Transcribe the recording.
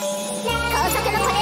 高速のこれ